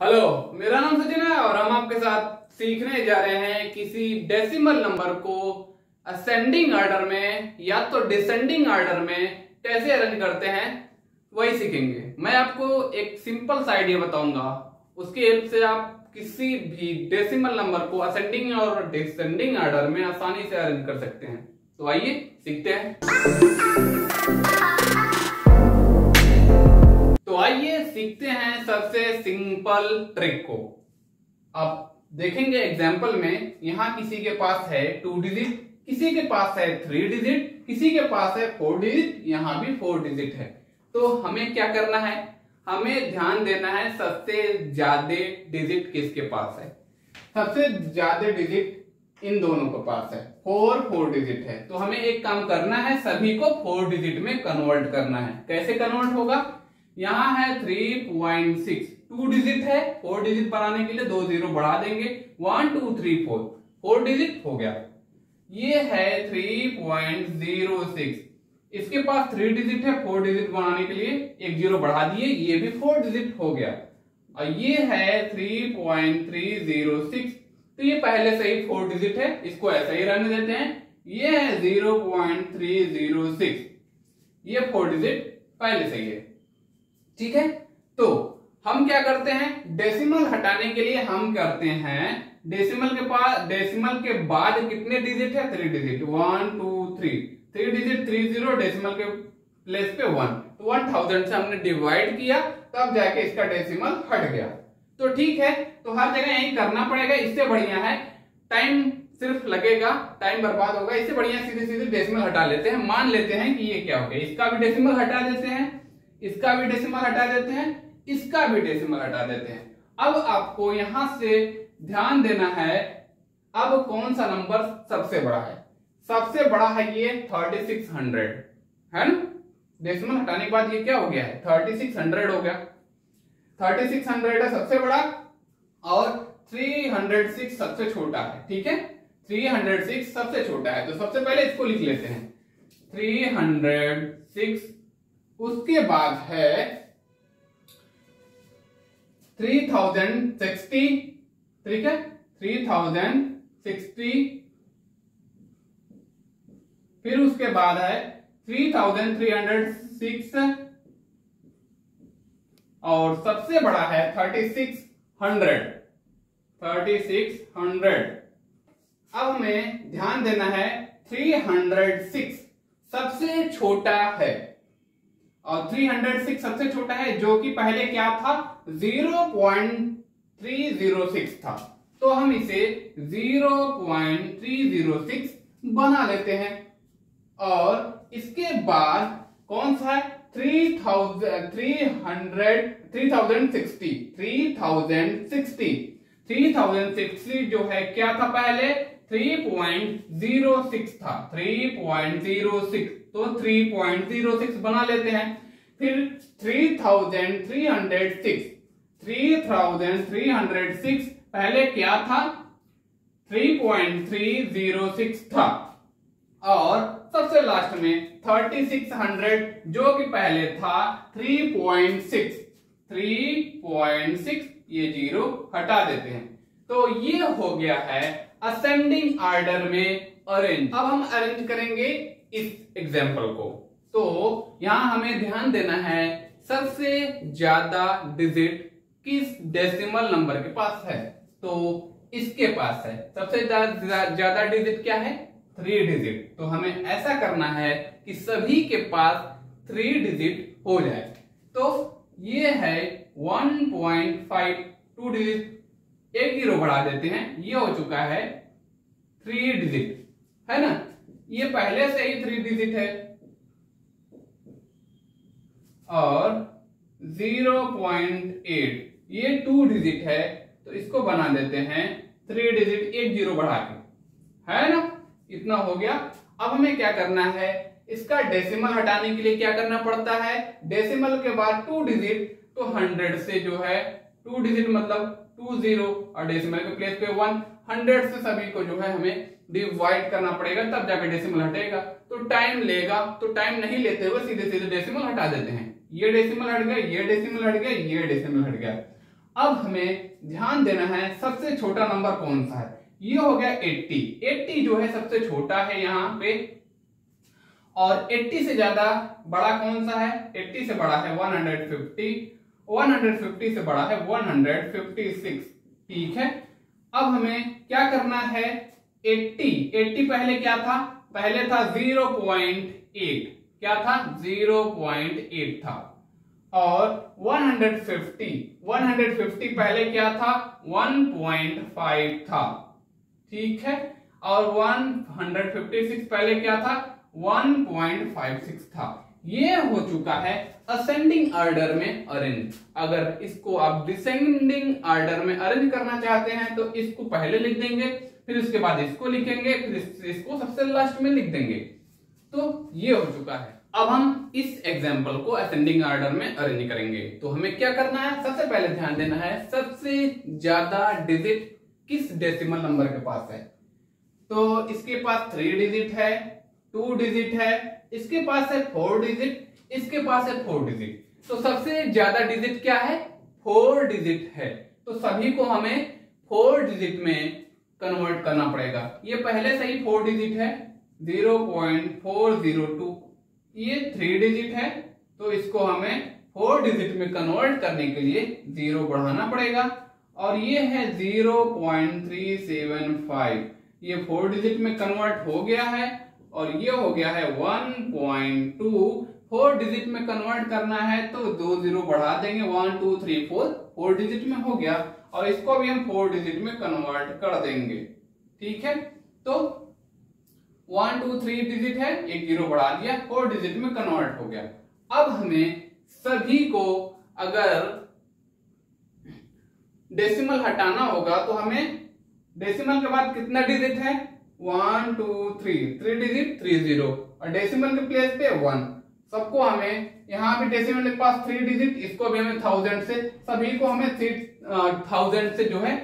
Hello, मेरा नाम सचिन है और हम आपके साथ सीखने जा रहे हैं किसी डेसिमल नंबर को असेंडिंग ऑर्डर में या तो डिसेंडिंग ऑर्डर में कैसे अरेंज करते हैं, वही सीखेंगे। मैं आपको एक सिंपल सा आइडिया बताऊँगा। उसकी हेल्प से आप किसी भी डेसिमल नंबर को असेंडिंग और डिसेंडिंग ऑर्डर में आसानी से अरेंज कर सकते हैं। तो आइए, सीखते हैं। सीखते हैं सबसे सिंपल ट्रिक को। अब देखेंगे एग्ज़ाम्पल में यहाँ किसी के पास है टू डिजिट किसी के पास है थ्री डिजिट किसी के पास है फोर डिजिट यहाँ भी फोर डिजिट है। तो हमें क्या करना है? हमें ध्यान देना है सबसे ज़्यादा डिजिट किसके पास है। सबसे ज़्यादा डिजिट इन दोनों के पास है। फोर फोर डिजिट है। तो हमें एक काम करना है, सभी को फोर डिजिट में कन्वर्ट करना है। कैसे कन्वर्ट होगा? यहाँ है three point six two digit है फोर डिजिट बनाने के लिए दो ज़ीरो बढ़ा देंगे। One two three four four digit हो गया। ये है थ्री पॉइंट ज़ीरो सिक्स इसके पास थ्री डिजिट है फोर डिजिट बनाने के लिए एक ज़ीरो बढ़ा दिए। ये भी फोर डिजिट हो गया। और ये है three point three zero six तो ये पहले से ही फोर डिजिट है, इसको ऐसा ही रहने देते हैं। ये है zero point three zero six ये फोर डिजिट पहले से ही है। ठीक है? तो हम क्या करते हैं? डेसिमल हटाने के लिए हम करते हैं डेसिमल के पास डेसिमल के बाद कितने डिजिट है? Three digit one two three three digit three zero decimal के प्लेस पे वन तो वन थाउज़ेंड से हमने डिवाइड किया, तब जाके इसका डेसिमल हट गया। तो ठीक है? तो हर जगह यही करना पड़ेगा, इससे बढ़िया है। टाइम सिर्फ़ लगेगा टाइम बर्बाद होगा, इससे बढ़िया सीधे सीधे डेसिमल हटा लेते हैं। मान लेते हैं कि ये क्या हो गया? इसका भी डेसिमल हटा देते हैं। इसका भी डेसिमल हटा देते हैं, इसका भी डेसिमल हटा देते हैं। अब आपको यहाँ से ध्यान देना है, अब कौन सा नंबर सबसे बड़ा है? सबसे बड़ा है ये थर्टी सिक्स हंड्रेड है ना? डेसिमल हटाने के बाद ये क्या हो गया है? थर्टी सिक्स हंड्रेड हो गया। थर्टी सिक्स हंड्रेड है सबसे बड़ा और थ्री हंड्रेड सिक्स सबसे छोटा है, ठीक है? थ्री हंड्रेड सिक्स सबसे छोटा है तो सबसे पहले इसको लिख लेते हैं। थ्री हंड्रेड सिक्स उसके बाद है थ्री थाउज़ेंड सिक्सटी ठीक है? थ्री थाउज़ेंड सिक्सटी फिर उसके बाद है three thousand three hundred six और सबसे बड़ा है thirty six hundred thirty six hundred अब हमें ध्यान देना है थ्री हंड्रेड सिक्स सबसे छोटा है। और 306 सबसे छोटा है, जो कि पहले क्या था? 0.306 था। तो हम इसे 0.306 बना लेते हैं। और इसके बाद कौन सा है? 3000 300 3060 3060 3060 जो है, क्या था पहले? 3.06 था। 3.06 तो 3.06 बना लेते हैं। फिर 3306 3306 पहले क्या था? 3.306 था। और सबसे लास्ट में 3600 जो कि पहले था 3.6 3.6 ये ज़ीरो हटा देते हैं। तो ये हो गया है असेंडिंग ऑर्डर में अरेंज अब हम अरेंज करेंगे इस एग्ज़ाम्पल को. तो यहाँ हमें ध्यान देना है सबसे ज़्यादा डिजिट किस डेसिमल नंबर के पास है? तो इसके पास है. सबसे ज़्यादा डिजिट क्या है? थ्री डिजिट तो हमें ऐसा करना है कि सभी के पास थ्री डिजिट हो जाए. तो ये है 1.5 टू डिजिट एक ज़ीरो बढ़ा देते हैं, ये हो चुका है थ्री डिजिट है ना? ये पहले से ही थ्री डिजिट है। और 0.8 ये टू डिजिट है तो इसको बना देते हैं थ्री डिजिट एक ज़ीरो बढ़ा के। है ना? इतना हो गया। अब हमें क्या करना है? इसका डेसिमल हटाने के लिए क्या करना पड़ता है? डेसिमल के बाद टू डिजिट तो हंड्रेड से जो है टू डिजिट मतलब टू ज़ीरो और डेसिमल के प्लेस पे वन हंड्रेड से सभी को जो है हमें डिवाइड करना पड़ेगा, तब जाकर डेसिमल हटेगा। तो टाइम लेगा तो टाइम नहीं लेते हुए सीधे सीधे डेसिमल हटा देते हैं। ये डेसिमल हट गया ये डेसिमल हट गया ये डेसिमल हट गया। अब हमें ध्यान देना है, सबसे छोटा नंबर कौन सा है? ये हो गया 80 80 जो है सबसे छोटा है यहाँ पे। और 80 से ज़्यादा बड़ा कौन सा है? 80 से बड़ा है 150 150 से बड़ा है 156 ठीक है? अब हमें क्या करना है? 80 80 पहले क्या था? पहले था 0.8 क्या था? 0.8 था। और 150 150 पहले क्या था? 1.5 था। ठीक है? और 156 पहले क्या था? 1.56 था। ये हो चुका है असेंडिंग ऑर्डर में अरेंज अगर इसको आप डिसेंडिंग ऑर्डर में अरेंज करना चाहते हैं तो इसको पहले लिख देंगे, फिर उसके बाद इसको लिखेंगे, फिर इसको सबसे लास्ट में लिख देंगे। तो ये हो चुका है। अब हम इस एग्ज़ाम्पल को असेंडिंग ऑर्डर में अरेंज करेंगे। तो हमें क्या करना है? सबसे पहले ध्यान देना है, सबसे ज़्यादा डिजिट किस डेसिमल नंबर के पास है? तो इसके पास थ्री डिजिट है टू डिजिट है, इसके पास है फोर डिजिट, इसके पास है फोर डिजिट। तो सबसे ज़्यादा डिजिट क्या है? फोर डिजिट है। तो सभी को हमें फोर डिजिट में कन्वर्ट करना पड़ेगा। ये पहले से ही फोर डिजिट है, zero point four zero two. ये थ्री डिजिट है तो इसको हमें फोर डिजिट में कन्वर्ट करने के लिए ज़ीरो बढ़ाना पड़ेगा। और ये है zero point three seven five. ये फोर डिजिट में कन्वर्ट हो गया है और ये हो गया है one point two four digit में कन्वर्ट करना है तो दो ज़ीरो बढ़ा देंगे one two three four four digit में हो गया। और इसको भी हम फोर डिजिट में कन्वर्ट कर देंगे। ठीक है? तो वन टू थ्री डिजिट है, एक ज़ीरो बढ़ा दिया फोर डिजिट में कन्वर्ट हो गया। अब हमें सभी को अगर डेसिमल हटाना होगा तो हमें डेसिमल के बाद कितना डिजिट है? One two three three digit three zero और डेसिमल के प्लेस पे वन सबको हमें यहाँ पे डेसिमल के पास थ्री डिजिट इसको भी हमें थाउज़ेंड से, सभी को हमें थ्री थाउज़ेंड से जो है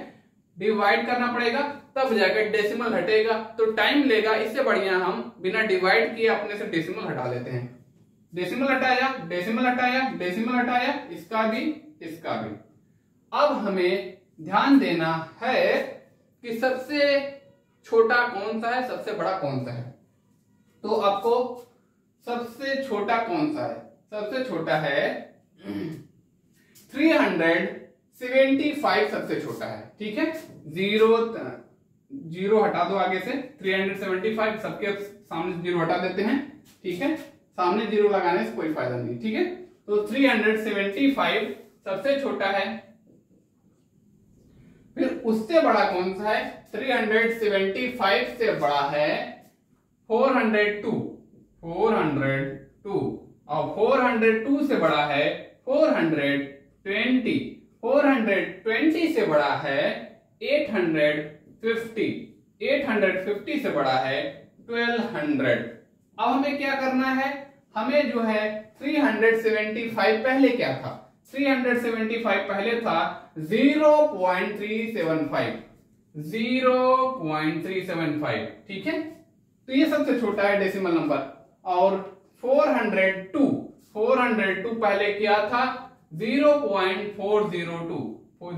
डिवाइड करना पड़ेगा। तब जाकर डेसिमल हटेगा। तो टाइम लेगा। इससे बढ़िया हम बिना डिवाइड किए अपने से डेसिमल हटा लेते हैं। डेसिमल हटाया डेसिमल हटाया डेसिमल हटाया, इसका भी इसका भी। अब हमें ध्यान देना है कि सबसे छोटा कौन सा है, सबसे बड़ा कौन सा है? तो आपको सबसे छोटा कौन सा है? सबसे छोटा है 375 सबसे छोटा है, ठीक है? ज़ीरो ज़ीरो हटा दो आगे से 375 सबके सामने ज़ीरो हटा देते हैं, ठीक है? सामने ज़ीरो लगाने से कोई फ़ायदा नहीं, ठीक है? तो 375 सबसे छोटा है फिर उससे बड़ा कौन सा है? 375 से बड़ा है 402 402 और 402 से बड़ा है 420 420 से बड़ा है 850 850 से बड़ा है 1200 अब हमें क्या करना है? हमें जो है 375 पहले क्या था? 375 पहले था 0.375 0.375 ठीक है? तो ये सबसे छोटा है डेसिमल नंबर और 402 402 पहले क्या था? 0.402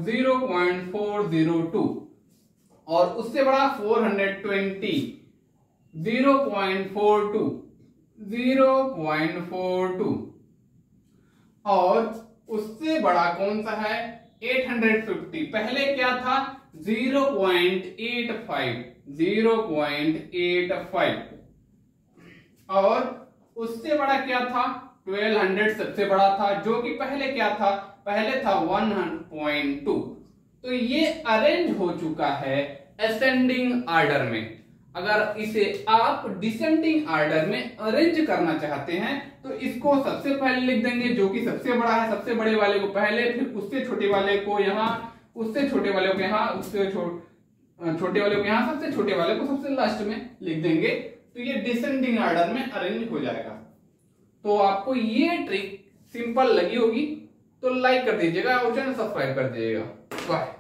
0.402 और उससे बड़ा 420 0.42 0.42 और उससे बड़ा कौन सा है? 850 पहले क्या था? 0.85 0.85 और उससे बड़ा क्या था? 1200 सबसे बड़ा था। जो कि पहले क्या था? पहले था 1.2 तो ये अरेंज हो चुका है असेंडिंग ऑर्डर में। अगर इसे आप डिसेंडिंग ऑर्डर में अरेंज करना चाहते हैं तो इसको सबसे पहले लिख देंगे, जो कि सबसे बड़ा है, सबसे बड़े वाले को पहले, फिर उससे छोटे वाले को यहाँ, उससे छोटे वाले को यहाँ, उससे छोटे वाले को यहाँ, सबसे छोटे वाले को सबसे लास्ट में लिख देंगे तो ये डिसेंडिंग ऑर्डर में अरेंज हो जाएगा। तो आपको ये ट्रिक सिंपल लगी होगी तो लाइक कर दीजिएगा और चैनल सब्सक्राइब कर दीजिएगा। बाय